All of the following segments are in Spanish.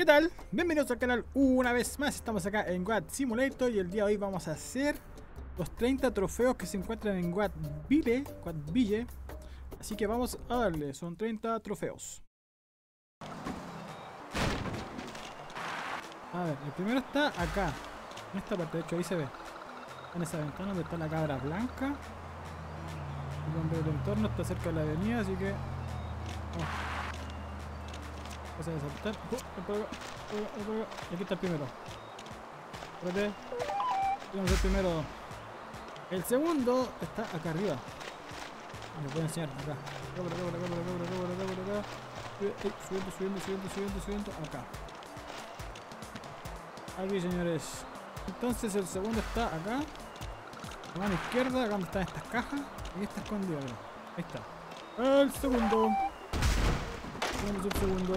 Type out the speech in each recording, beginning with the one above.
¿Qué tal? Bienvenidos al canal una vez más, estamos acá en Watt Simulator y el día de hoy vamos a hacer los 30 trofeos que se encuentran en Watt Ville, Ville. Así que vamos a darle, son 30 trofeos. A ver, el primero está acá, en esta parte, de hecho ahí se ve. En esa ventana donde está la cabra blanca. El nombre del entorno está cerca de la avenida, así que... De saltar. Y aquí está el primero. Espérate. Vamos el primero. El segundo está acá arriba. Les voy a enseñar acá. Acá. Subiendo, subiendo, subiendo, subiendo, subiendo. Acá. Aquí, señores. Entonces el segundo está acá. A mano izquierda, acá están estas cajas. Ahí está escondido, Ahí está. El segundo. Tenemos el segundo.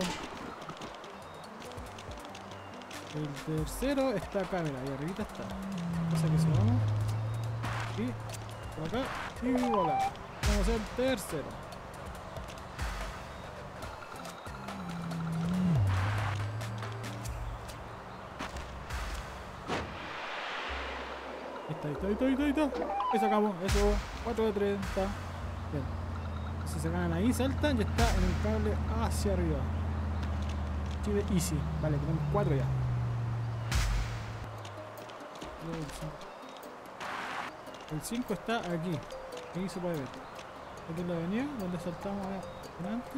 El tercero está acá, mira, ahí arribita está. Pasa que subamos. Y por acá. Y voilà. Vamos al tercero. Ahí está, ahí está, ahí está, ahí está, ahí está. Ahí sacamos, eso. 4 de 30. Bien. Si se ganan ahí, saltan y está en el cable hacia arriba. Chile Easy. Vale, tenemos 4 ya. El 5 está aquí. Aquí se puede ver. Aquí en la avenida, donde saltamos adelante.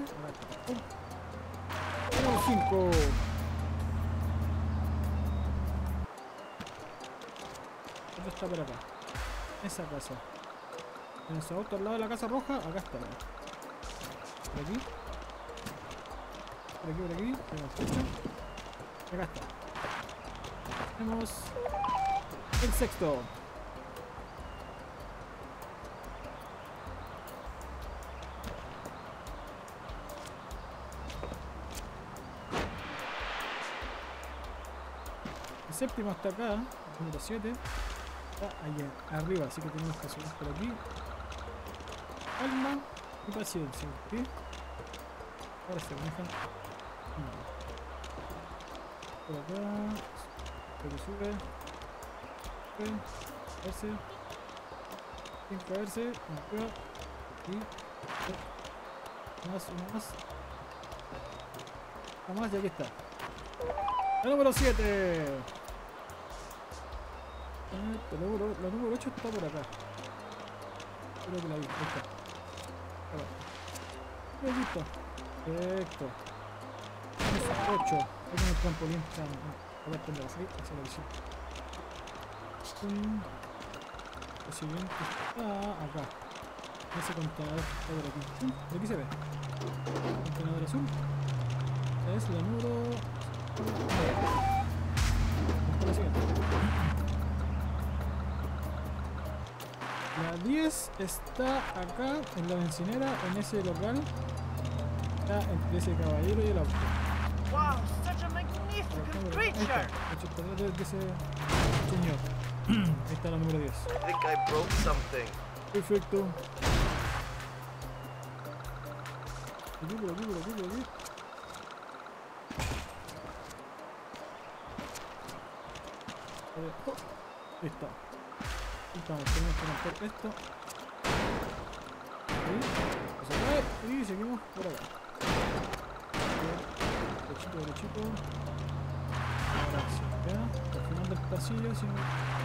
Tenemos 5. ¿Dónde está por acá? Esa casa. En ese auto al lado de la casa roja, acá está. Por aquí. Por aquí, por aquí. Acá está. Tenemos el sexto. El séptimo está acá, número 7. Está allá, arriba, así que tenemos que subir por aquí. Alma y paciencia. ¿sí? Ahora se manejan. Por acá. Pero sube. Sin caerse. Y. Una más, una más. Más y aquí está. La número 7. La número, la número 8 está por acá. Creo que la vi. Está. Perfecto. 8. Ahí con el trampolín. A ver, pendejo, ahí, hacia la visión. El siguiente está acá. Ese contenedor que está por aquí. De aquí se ve. Contenedor azul. Es la número. La siguiente. La 10 está acá en la bencinera, en ese local. Está entre ese caballero y el auto. Wow, such a magnificent creature! De ese señor. Está la número 10. I think I broke something. Perfecto. Aquí, por aquí, por aquí, por aquí. Eh, oh, ahí está. Ahí estamos, tenemos que romper esto. Ahí. Y seguimos por acá. Derechito, derechito. Ahora ya. Al final del pasillo, si no...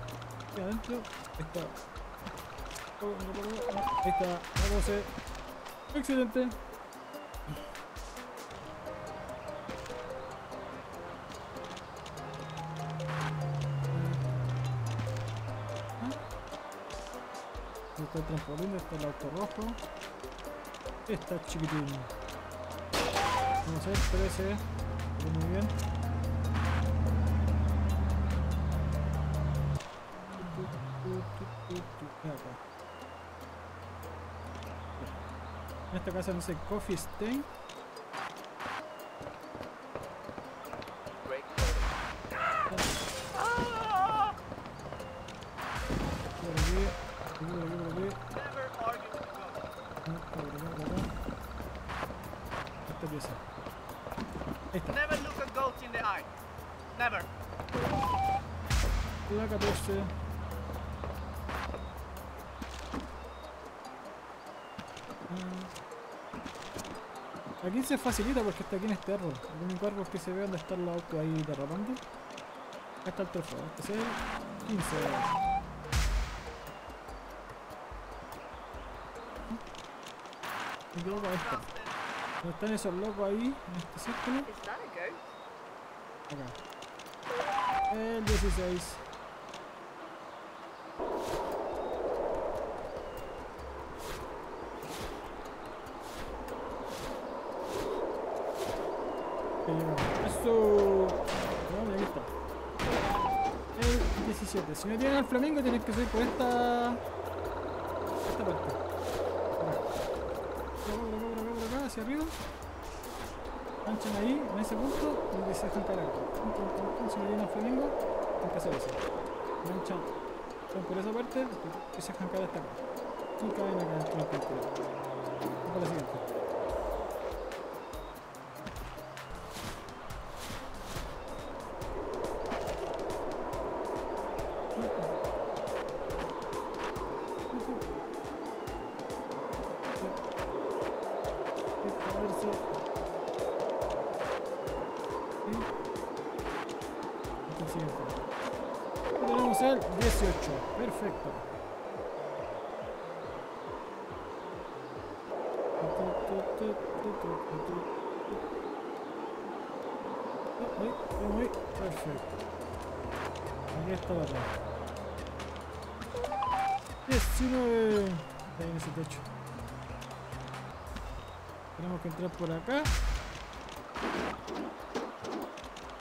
Aquí adentro está. Está. La 12. Excelente. Ahí está el trampolín, está el auto rojo. Está chiquitín. Vamos a ver, 13. Muy bien. ca să nu se cofisteni. Mm-hmm. Aquí se facilita porque está aquí en este árbol. El único árbol que se ve donde están los autos ahí derrapando. Acá está el trofeo. Este es el 15. Y luego para esta. Donde están esos locos ahí, en este círculo. Acá. El 16. Eso. Vamos, aquí está. El 17. Si no tienen al flamingo, tienen que subir por esta. Esta parte. Por acá. Por acá, por acá, hacia arriba. Ganchan ahí, en ese punto, y se dejan caer acá. Si no tienen al flamingo, tienen que hacer eso. Ganchan van por esa parte y se dejan caer hasta acá. Y caen acá dentro del partido. Vamos la siguiente. Tenemos el 18. Perfecto. Ahí, Perfecto. Está la qué sirve? Está en ese techo. Tenemos que entrar por acá.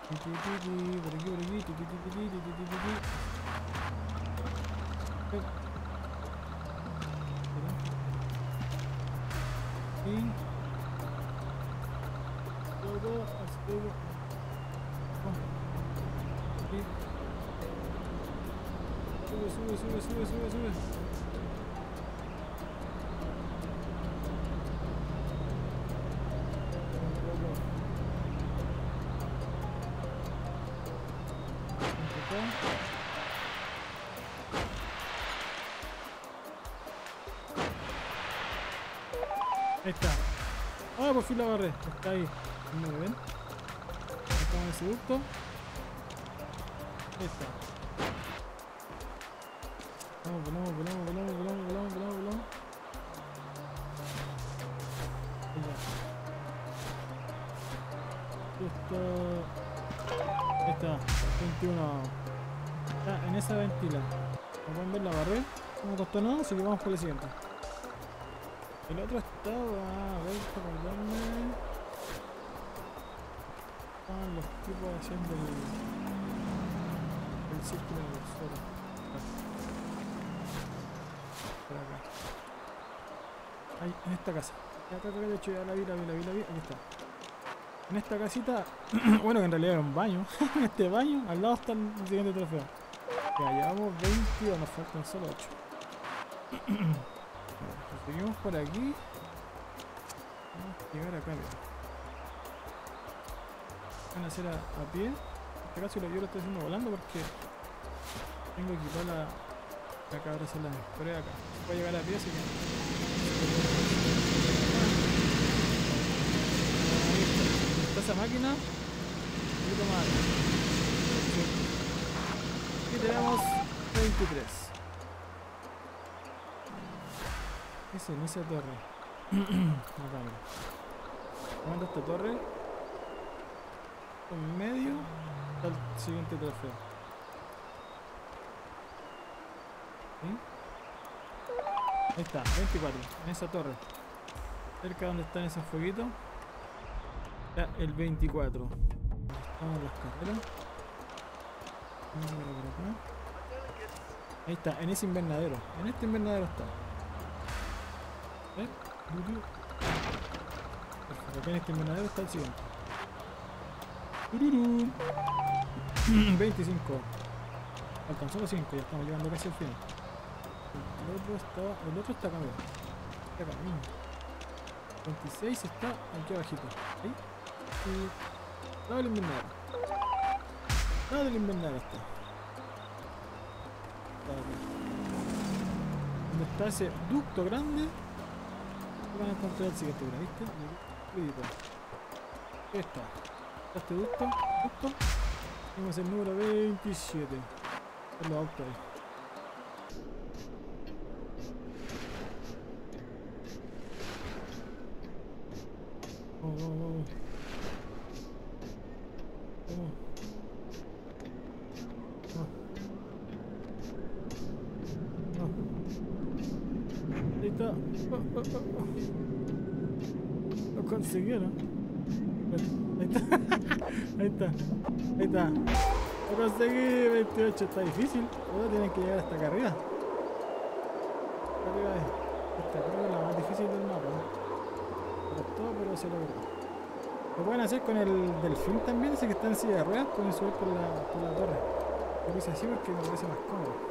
Por aquí, por aquí. Y todo Sube, sube, sube, sube, sube, sube. Ahí está. Ah, por fin la agarré. Está ahí. ¿No me ven? Acá en ese ducto. Ahí está. Vamos, volamos, volamos, volamos, 21. Está en esa ventila. Como pueden ver la barré. No costó nada, así que vamos por la siguiente. El otro estaba, a ver, para acordarme. Estaban los tipos haciendo el, el círculo. Por acá. Ahí, en esta casa. Acá, acá, de hecho ya la vi, la vi, la vi, la vi. Aquí está. En esta casita, bueno, que en realidad era un baño. en este baño, al lado está el siguiente trofeo. Ya, llevamos 22, nos faltan solo 8. Seguimos por aquí. Vamos a llegar acá. Van a hacer a, a pie. En este caso yo lo estoy haciendo volando porque tengo equipada la, la cabra salada. Pero es acá. Se puede llegar a pie, así que. Está esa máquina. Un poquito más. Aquí tenemos 23. Ese, en esa torre. Mira. Tomando esta torre. En medio el siguiente trofeo. ¿Sí? Ahí está, 24. En esa torre. Cerca donde están esos fueguitos. Está el 24. Vamos a las carreras. Vamos por acá. Ahí está, en ese invernadero. En este invernadero está. ¿Eh? Perfecto, acá en este invernadero está el siguiente. Tururú. 25. Alcanzó los 5, ya estamos llegando casi al final. El otro está. El otro está acá. Está acá mismo. 26 está aquí abajito. Ahí. Y. Lado del invernadero. Lado del invernadero está. Está acá. Donde está ese ducto grande. Van a encontrar el siguiente, ¿viste? Está este ducto. Ducto. Tenemos el número 27. Son los autos ahí. Oh, oh. Oh. Oh. Oh. Ahí está. Oh, oh, oh, oh. Lo consiguieron. Ahí está. Ahí está. Ahí está. Lo conseguí. 28. Está difícil. Ahora tienen que llegar hasta acá arriba. Arriba es. Esta creo es la más difícil del mapa. Costó, pero se logró. Lo pueden hacer con el delfín también, ese que está en silla de ruedas, pueden subir por la, por la torre. Lo hice así porque me parece más cómodo.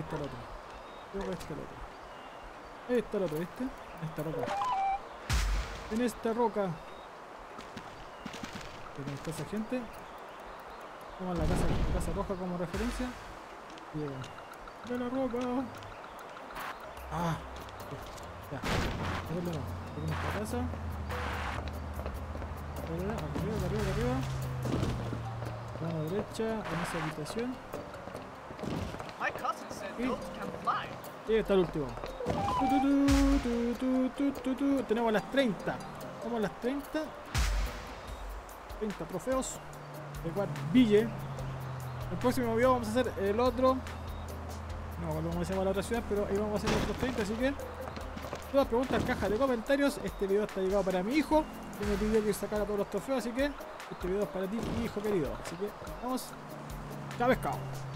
Ahí está el otro. Creo que este está ¿viste? En esta roca. En esta roca. Ahí está esa gente. Toman la casa, roja como referencia. Llegan. ¡De la roca! ¡Ah! Ya. Hacerlo no. Tenemos esta casa. Arriba, arriba, arriba. Mano derecha, en esa habitación. Y está el último. Tenemos las 30. Vamos las 30. 30 trofeos. De cual Ville. El próximo video vamos a hacer el otro. No, vamos a a la otra ciudad, pero ahí vamos a hacer los otros 30, así que. Todas preguntas, caja de comentarios. Este video está llegado para mi hijo, que me pidió que sacara todos los trofeos, así que este video es para ti, mi hijo querido. Así que vamos. Chao.